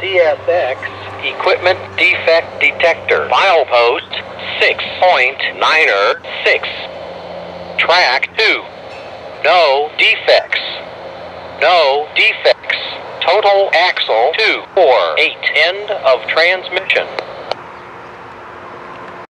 CSX Equipment Defect Detector. Milepost 6.9er 6. Track 2. No defects. No defects. Total axle two four eight. End of transmission.